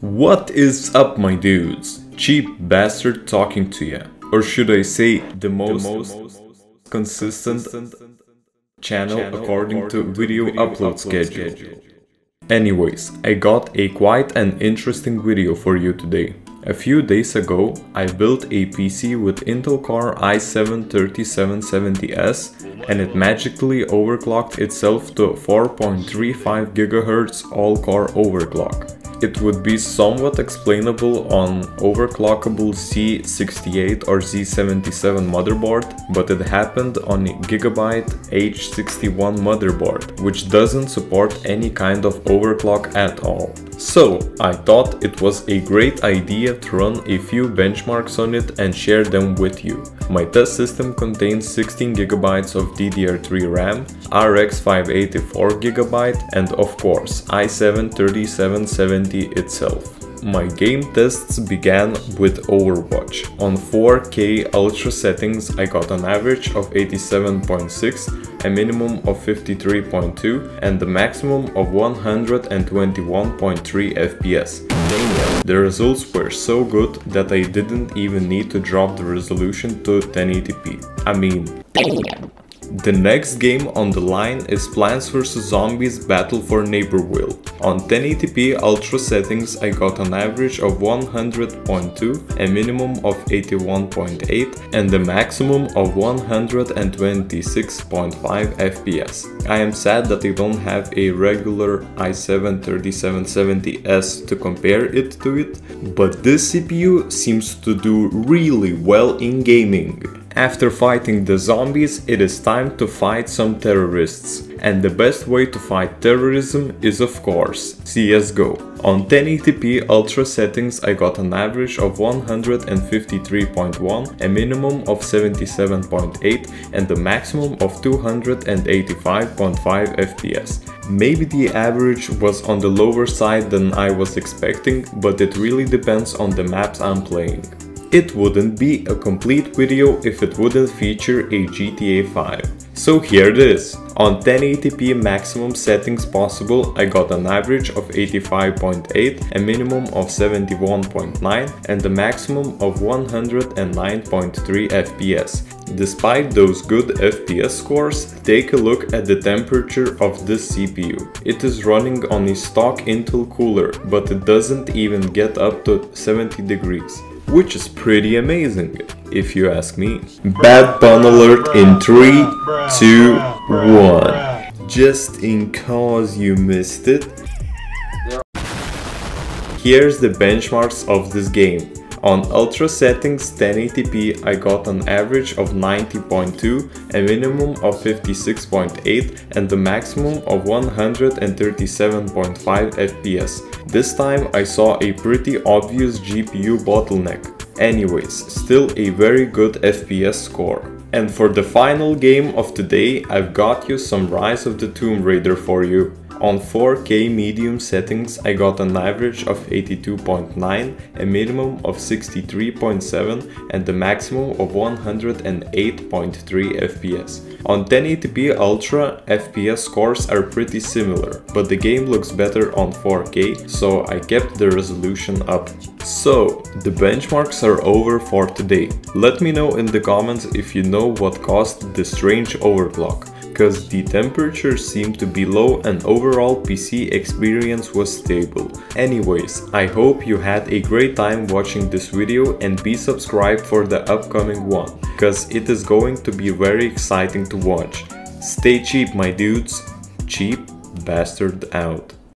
What is up my dudes? Cheap bastard talking to ya. Or should I say the most, consistent, channel, according, to video, upload, schedule. Anyways, I got a quite an interesting video for you today. A few days ago, I built a PC with Intel Core i7-3770S and it magically overclocked itself to 4.35 GHz all-core overclock. It would be somewhat explainable on overclockable Z68 or Z77 motherboard, but it happened on Gigabyte H61 motherboard, which doesn't support any kind of overclock at all. So, I thought it was a great idea to run a few benchmarks on it and share them with you. My test system contains 16GB of DDR3 RAM, RX 580 4GB and of course i7-3770 itself. My game tests began with Overwatch. On 4K ultra settings I got an average of 87.6, a minimum of 53.2 and the maximum of 121.3 FPS. The results were so good that I didn't even need to drop the resolution to 1080p. I mean, the next game on the line is Plants vs Zombies Battle for Neighborville. On 1080p ultra settings I got an average of 100.2, a minimum of 81.8 and a maximum of 126.5 fps. I am sad that I don't have a regular i7-3770S to compare it to it, but this CPU seems to do really well in gaming. After fighting the zombies, it is time to fight some terrorists. And the best way to fight terrorism is of course CSGO. On 1080p ultra settings I got an average of 153.1, a minimum of 77.8 and a maximum of 285.5 fps. Maybe the average was on the lower side than I was expecting, but it really depends on the maps I'm playing. It wouldn't be a complete video if it wouldn't feature a GTA 5. So here it is. On 1080p maximum settings possible, I got an average of 85.8, a minimum of 71.9 and a maximum of 109.3 FPS. Despite those good FPS scores, take a look at the temperature of this CPU. It is running on a stock Intel cooler, but it doesn't even get up to 70 degrees which is pretty amazing, if you ask me. Bad pun alert in 3, 2, 1. Just in case you missed it. Here's the benchmarks of this game. On ultra settings 1080p I got an average of 90.2, a minimum of 56.8 and the maximum of 137.5 FPS. This time I saw a pretty obvious GPU bottleneck. Anyways, still a very good FPS score. And for the final game of today, I've got you some Rise of the Tomb Raider for you. On 4K medium settings I got an average of 82.9, a minimum of 63.7 and the maximum of 108.3 FPS. On 1080p Ultra, FPS scores are pretty similar, but the game looks better on 4K, so I kept the resolution up. So, the benchmarks are over for today. Let me know in the comments if you know what caused the strange overclock because the temperature seemed to be low and overall PC experience was stable. Anyways, I hope you had a great time watching this video and be subscribed for the upcoming one, because it is going to be very exciting to watch. Stay cheap my dudes, cheap bastard out.